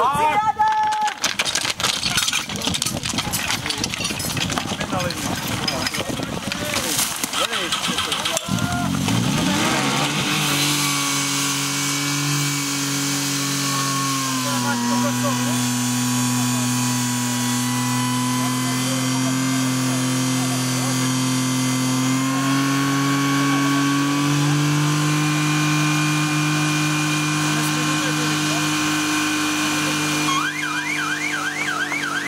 Vai! Vai!